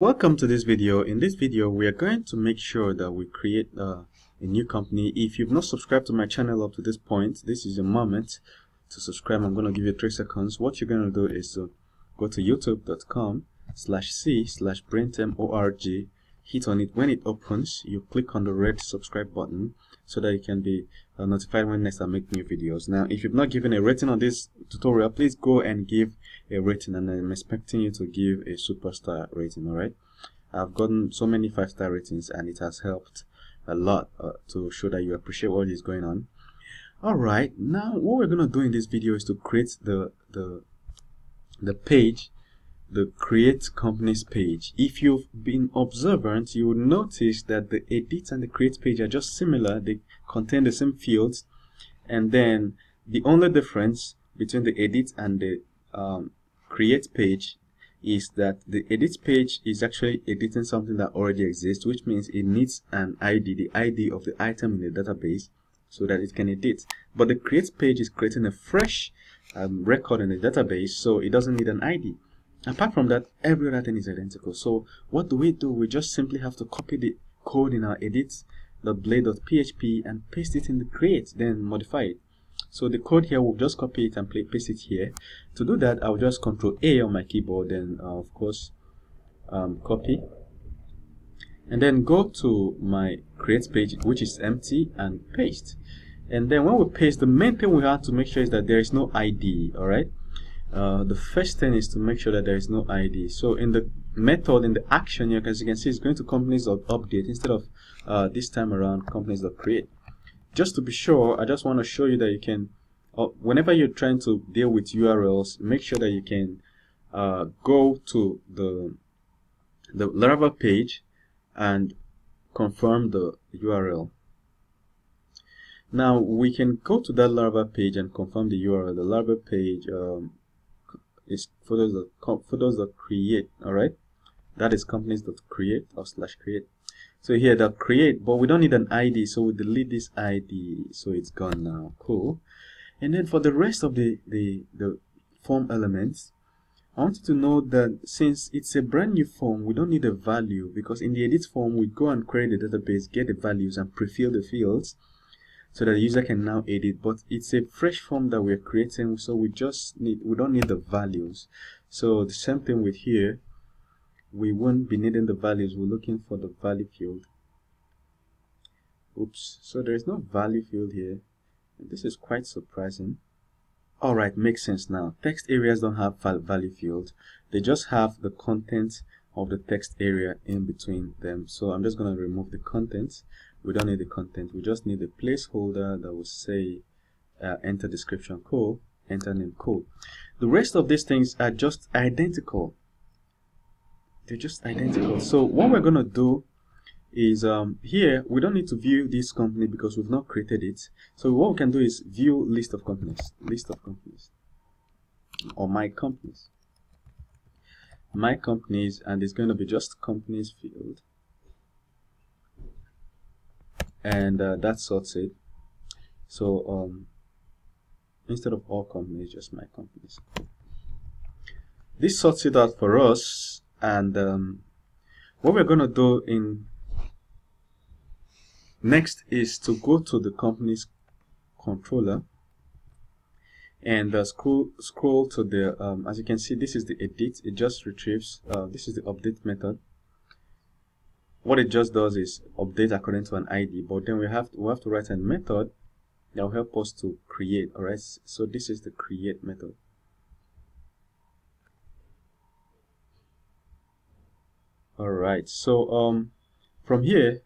Welcome to this video. In this video, we are going to make sure that we create uh, a new company. If you've not subscribed to my channel up to this point, this is your moment to subscribe. I'm going to give you three seconds. What you're going to do is to go to youtube.com slash c slash hit on it when it opens you click on the red subscribe button so that you can be uh, notified when next I make new videos. Now if you've not given a rating on this tutorial please go and give a rating and I'm expecting you to give a superstar rating alright? I've gotten so many five star ratings and it has helped a lot uh, to show that you appreciate what is going on. Alright now what we're gonna do in this video is to create the the the page the create companies page. If you've been observant, you will notice that the edit and the create page are just similar. They contain the same fields. And then the only difference between the edit and the um, create page is that the edit page is actually editing something that already exists, which means it needs an ID, the ID of the item in the database so that it can edit. But the create page is creating a fresh um, record in the database, so it doesn't need an ID. Apart from that, every other thing is identical. So what do we do? We just simply have to copy the code in our edit.blade.php and paste it in the create, then modify it. So the code here, we'll just copy it and paste it here. To do that, I'll just Control A on my keyboard, then uh, of course, um, copy. And then go to my create page, which is empty, and paste. And then when we paste, the main thing we have to make sure is that there is no ID, alright? Uh, the first thing is to make sure that there is no ID. So in the method, in the action, you, as you can see, it's going to companies.update instead of uh, this time around companies.create. Just to be sure, I just want to show you that you can, uh, whenever you're trying to deal with URLs, make sure that you can uh, go to the the Laravel page and confirm the URL. Now we can go to that Laravel page and confirm the URL. The Laravel page um, those that those that create all right that is companies that create or slash create. So here that create but we don't need an id so we delete this id so it's gone now. Cool. And then for the rest of the the the form elements I want you to know that since it's a brand new form, we don't need a value because in the edit form, we go and query the database, get the values and pre-fill the fields so that the user can now edit but it's a fresh form that we're creating so we just need we don't need the values. So the same thing with here. We won't be needing the values. We're looking for the value field. Oops. So there is no value field here. And this is quite surprising. Alright makes sense now. Text areas don't have value field. They just have the content of the text area in between them. So I'm just going to remove the content we don't need the content. We just need a placeholder that will say uh, enter description code enter name code. The rest of these things are just identical. They're just identical. So what we're gonna do is um, here we don't need to view this company because we've not created it. So what we can do is view list of companies list of companies or my companies. My companies and it's going to be just companies field and uh, that sorts it. So um, instead of all companies just my companies. This sorts it out for us and um, what we're going to do in next is to go to the company's controller and uh, scroll scroll to the um, as you can see this is the edit. It just retrieves uh, this is the update method what it just does is update according to an ID but then we have to, we have to write a method that will help us to create alright so this is the create method. Alright so um from here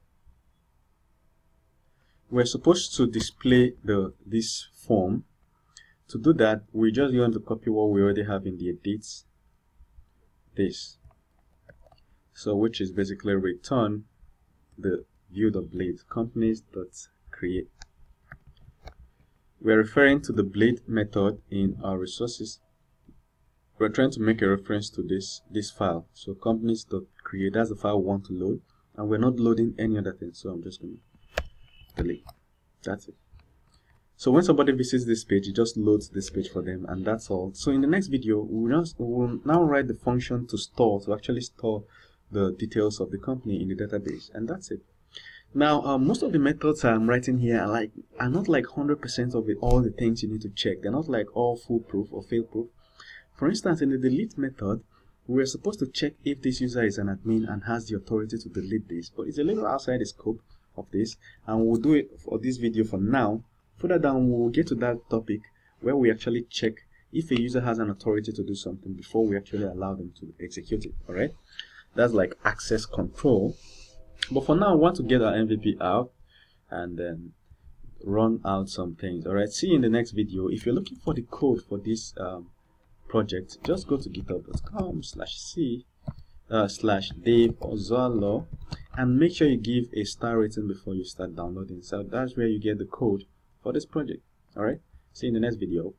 we're supposed to display the this form. To do that we just going to copy what we already have in the edits? This so which is basically return the view.blade create. We're referring to the blade method in our resources. We're trying to make a reference to this this file. So companies companies.create that's the file we want to load. And we're not loading any other thing so i'm just going to delete. That's it. So when somebody visits this page it just loads this page for them and that's all. So in the next video we'll, just, we'll now write the function to store to actually store the details of the company in the database and that's it. Now uh, most of the methods i'm writing here are like are not like 100 percent of it, all the things you need to check. They're not like all foolproof or fail proof for instance in the delete method we're supposed to check if this user is an admin and has the authority to delete this but it's a little outside the scope of this and we'll do it for this video for now. Further down we'll get to that topic where we actually check if a user has an authority to do something before we actually allow them to execute it all right that's like access control. But for now I want to get our MVP out and then run out some things. All right see you in the next video. If you're looking for the code for this um, project just go to github.com slash c uh, slash Dave Ozoalor and make sure you give a star rating before you start downloading. So that's where you get the code for this project. All right see you in the next video